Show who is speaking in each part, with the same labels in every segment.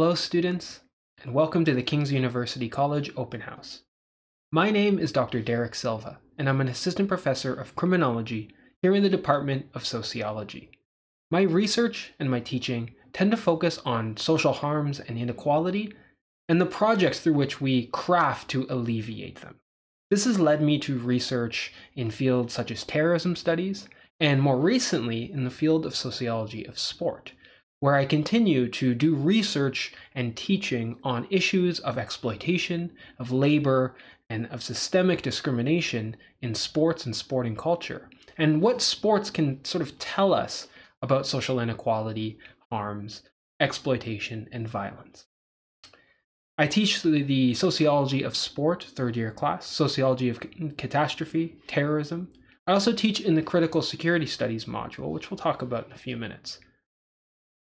Speaker 1: Hello, students, and welcome to the King's University College Open House. My name is Dr. Derek Silva, and I'm an assistant professor of criminology here in the Department of Sociology. My research and my teaching tend to focus on social harms and inequality and the projects through which we craft to alleviate them. This has led me to research in fields such as terrorism studies, and more recently in the field of sociology of sport, where I continue to do research and teaching on issues of exploitation, of labor, and of systemic discrimination in sports and sporting culture, and what sports can sort of tell us about social inequality, harms, exploitation, and violence. I teach the sociology of sport, third year class, sociology of catastrophe, terrorism. I also teach in the critical security studies module, which we'll talk about in a few minutes.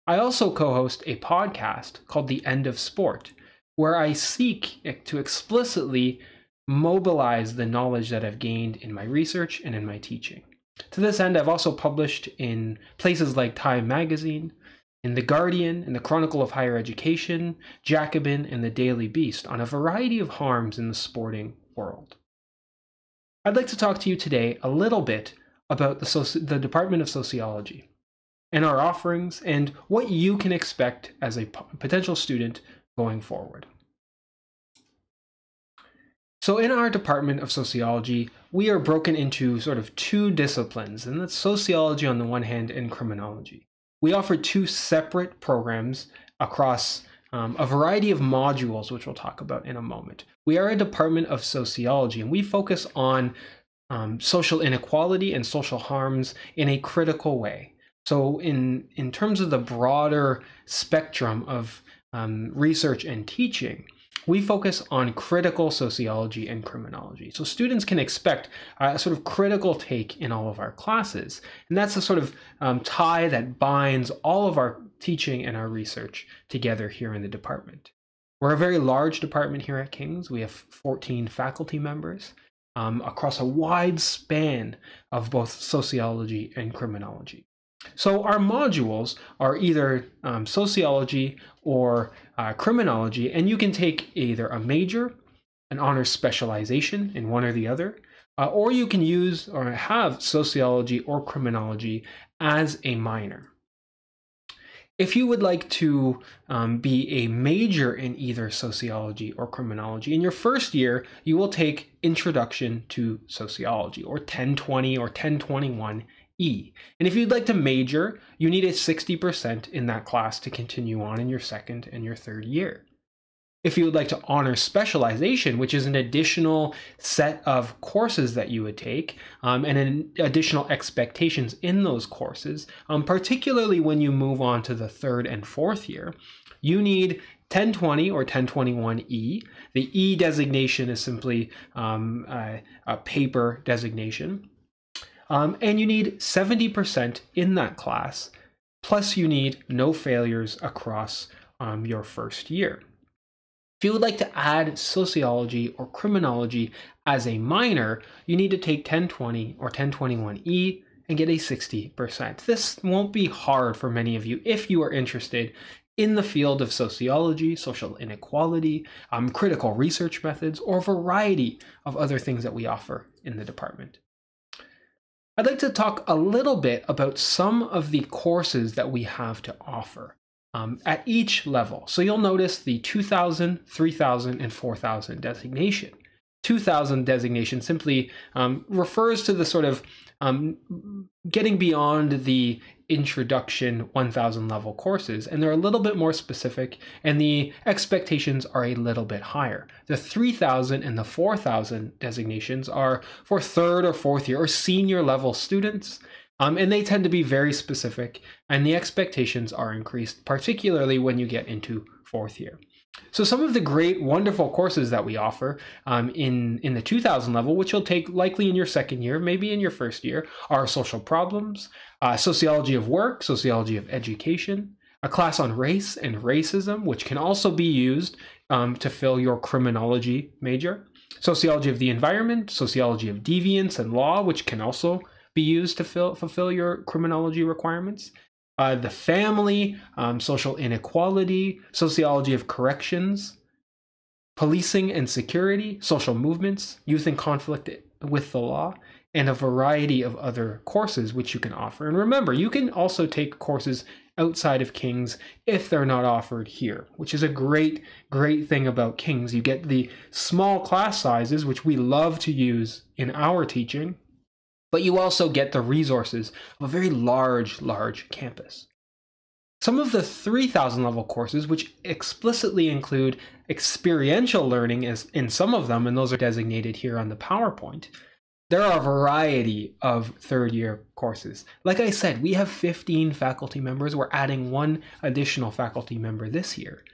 Speaker 1: I also co host a podcast called The End of Sport, where I seek to explicitly mobilize the knowledge that I've gained in my research and in my teaching. To this end, I've also published in places like Time Magazine, in The Guardian, in the Chronicle of Higher Education, Jacobin, and the Daily Beast on a variety of harms in the sporting world. I'd like to talk to you today a little bit about the, Soci- the Department of Sociology and our offerings and what you can expect as a potential student going forward. So, in our Department of Sociology, we are broken into sort of two disciplines, and that's sociology on the one hand and criminology. We offer two separate programs across um, a variety of modules, which we'll talk about in a moment. We are a Department of Sociology, and we focus on um, social inequality and social harms in a critical way. So, in, in terms of the broader spectrum of um, research and teaching, we focus on critical sociology and criminology. So students can expect a sort of critical take in all of our classes. And that's the sort of um, tie that binds all of our teaching and our research together here in the department. We're a very large department here at King's. We have 14 faculty members um, across a wide span of both sociology and criminology. So our modules are either um, sociology or uh, criminology, and you can take either a major, an honors specialization in one or the other, uh, or you can use or have sociology or criminology as a minor. If you would like to um, be a major in either sociology or criminology, in your first year, you will take Introduction to Sociology, or 1020 or 1021 E. And if you'd like to major, you need a 60% in that class to continue on in your second and your third year. If you would like to honor specialization, which is an additional set of courses that you would take um, and an additional expectations in those courses, um, particularly when you move on to the third and fourth year, you need 1020 or 1021E. The E designation is simply um, a, a paper designation. Um, and you need 70% in that class, plus you need no failures across um, your first year. If you would like to add sociology or criminology as a minor, you need to take 1020 or 1021E and get a 60%. This won't be hard for many of you if you are interested in the field of sociology, social inequality, um, critical research methods, or a variety of other things that we offer in the department. I'd like to talk a little bit about some of the courses that we have to offer um, at each level. So you'll notice the 2000, 3000, and 4000 designation. 2000 designation simply um, refers to the sort of um, getting beyond the introduction 1000 level courses and they're a little bit more specific and the expectations are a little bit higher. The 3000 and the 4000 designations are for third or fourth year or senior level students um, and they tend to be very specific and the expectations are increased particularly when you get into fourth year so some of the great, wonderful courses that we offer um, in in the 2000 level, which you'll take likely in your second year, maybe in your first year, are social problems, uh, sociology of work, sociology of education, a class on race and racism, which can also be used um, to fill your criminology major, sociology of the environment, sociology of deviance and law, which can also be used to fill, fulfill your criminology requirements, uh, the family, um, social inequality, sociology of corrections, policing and security, social movements, youth in conflict with the law, and a variety of other courses which you can offer. And remember, you can also take courses outside of King's if they're not offered here, which is a great, great thing about King's. You get the small class sizes, which we love to use in our teaching, but you also get the resources of a very large, large campus. Some of the 3000 level courses, which explicitly include experiential learning as in some of them, and those are designated here on the PowerPoint, there are a variety of third year courses. Like I said, we have 15 faculty members. We're adding one additional faculty member this year.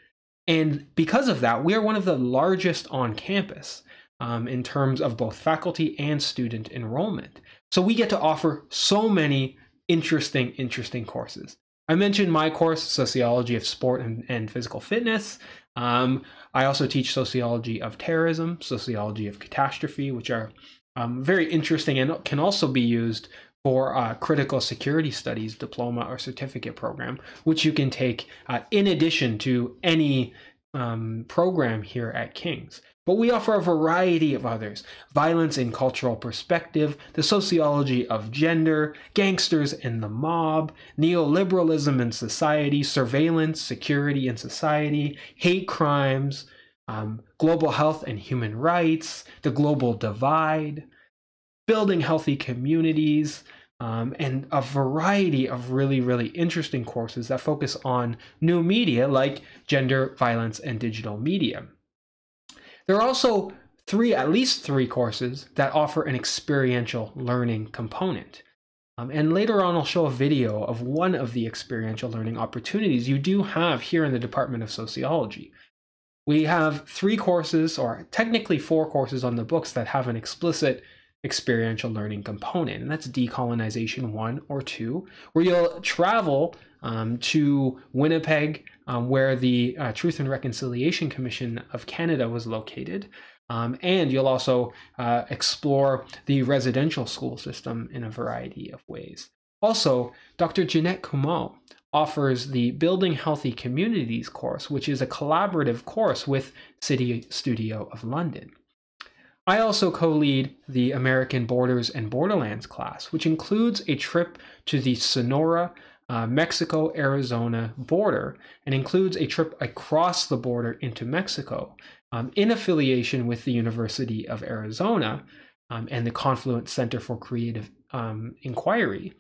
Speaker 1: And because of that, we are one of the largest on campus um, in terms of both faculty and student enrollment. So we get to offer so many interesting, interesting courses. I mentioned my course, Sociology of Sport and, and Physical Fitness. Um, I also teach Sociology of Terrorism, Sociology of Catastrophe, which are um, very interesting and can also be used for uh, critical security studies diploma or certificate program, which you can take uh, in addition to any um, program here at King's. But we offer a variety of others violence in cultural perspective, the sociology of gender, gangsters and the mob, neoliberalism in society, surveillance, security in society, hate crimes, um, global health and human rights, the global divide, building healthy communities, um, and a variety of really, really interesting courses that focus on new media like gender, violence, and digital media. There are also three, at least three courses that offer an experiential learning component. Um, and later on, I'll show a video of one of the experiential learning opportunities you do have here in the Department of Sociology. We have three courses, or technically four courses on the books that have an explicit experiential learning component, and that's decolonization one or two, where you'll travel um, to Winnipeg, um, where the uh, Truth and Reconciliation Commission of Canada was located. Um, and you'll also uh, explore the residential school system in a variety of ways. Also, Dr. Jeanette Comeau offers the Building Healthy Communities course, which is a collaborative course with City Studio of London. I also co lead the American Borders and Borderlands class, which includes a trip to the Sonora, uh, Mexico Arizona border and includes a trip across the border into Mexico um, in affiliation with the University of Arizona um, and the Confluence Center for Creative um, Inquiry.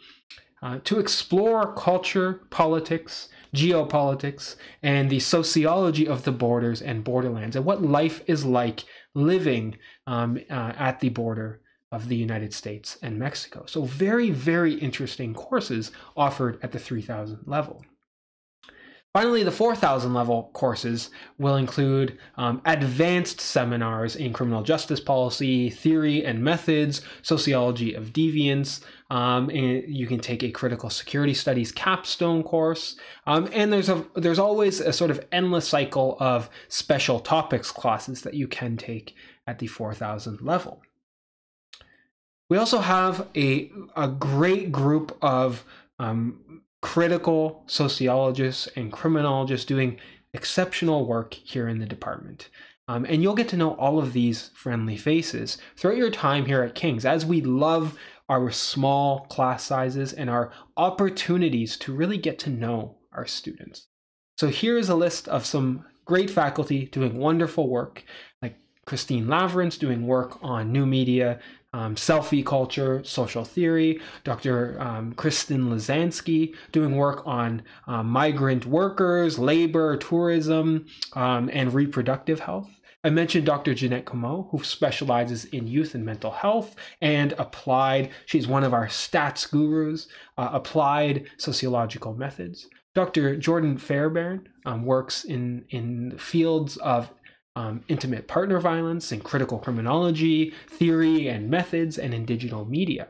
Speaker 1: Uh, to explore culture, politics, geopolitics, and the sociology of the borders and borderlands, and what life is like living um, uh, at the border of the United States and Mexico. So, very, very interesting courses offered at the 3000 level. Finally, the 4000 level courses will include um, advanced seminars in criminal justice policy, theory and methods, sociology of deviance. Um, and you can take a critical security studies capstone course. Um, and there's a there's always a sort of endless cycle of special topics classes that you can take at the 4000 level. We also have a, a great group of um, critical sociologists and criminologists doing exceptional work here in the department. Um, and you'll get to know all of these friendly faces throughout your time here at King's as we love our small class sizes and our opportunities to really get to know our students. So here is a list of some great faculty doing wonderful work, like Christine Lavrence doing work on new media um, selfie culture, social theory, Dr. Um, Kristin Lozanski doing work on um, migrant workers, labor, tourism, um, and reproductive health. I mentioned Dr. Jeanette Comeau, who specializes in youth and mental health and applied, she's one of our stats gurus, uh, applied sociological methods. Dr. Jordan Fairbairn um, works in, in fields of um, intimate partner violence and critical criminology, theory and methods, and in digital media.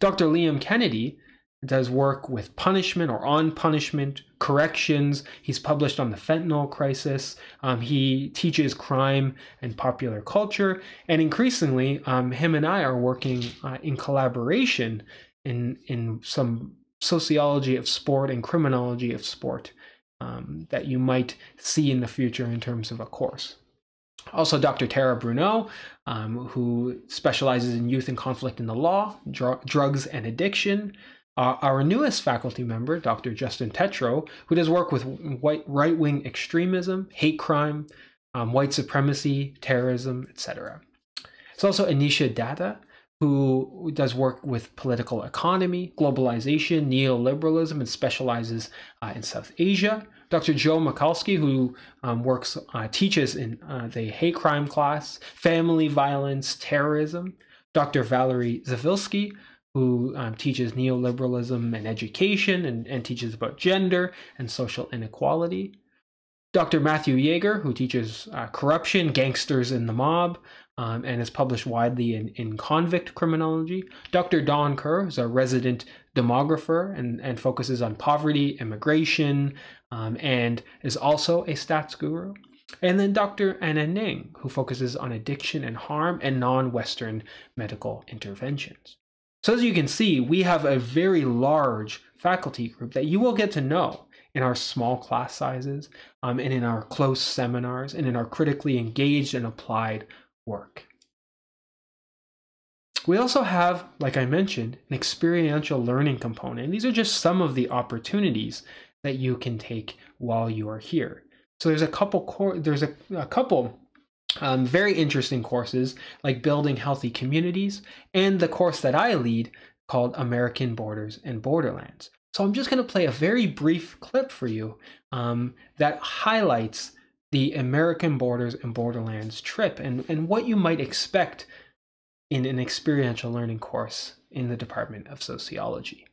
Speaker 1: Dr. Liam Kennedy does work with punishment or on punishment, corrections. He's published on the fentanyl crisis. Um, he teaches crime and popular culture. And increasingly, um, him and I are working uh, in collaboration in, in some sociology of sport and criminology of sport um, that you might see in the future in terms of a course. Also, Dr. Tara Bruno, um, who specializes in youth and conflict in the law, dr- drugs and addiction. Uh, our newest faculty member, Dr. Justin Tetrault, who does work with white right wing extremism, hate crime, um, white supremacy, terrorism, etc. It's also Anisha Datta, who does work with political economy, globalization, neoliberalism, and specializes uh, in South Asia. Dr. Joe Michalski, who um, works, uh, teaches in uh, the hate crime class, family violence, terrorism. Dr. Valerie Zawilski, who um, teaches neoliberalism and education and, and teaches about gender and social inequality. Dr. Matthew Yeager, who teaches uh, corruption, gangsters, in the mob, um, and is published widely in, in convict criminology. Dr. Don Kerr is a resident demographer and, and focuses on poverty, immigration, um, and is also a stats guru. And then Dr. Anna Ning, who focuses on addiction and harm and non Western medical interventions. So, as you can see, we have a very large faculty group that you will get to know in our small class sizes, um, and in our close seminars, and in our critically engaged and applied work. We also have, like I mentioned, an experiential learning component. These are just some of the opportunities that you can take while you are here. So there's a couple there's a, a couple um, very interesting courses like building healthy communities and the course that I lead called American Borders and Borderlands. So I'm just going to play a very brief clip for you um, that highlights the American Borders and Borderlands trip and, and what you might expect in an experiential learning course in the Department of Sociology.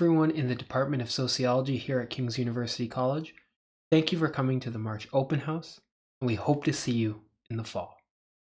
Speaker 1: Everyone in the Department of Sociology here at King's University College, thank you for coming to the March Open House, and we hope to see you in the fall.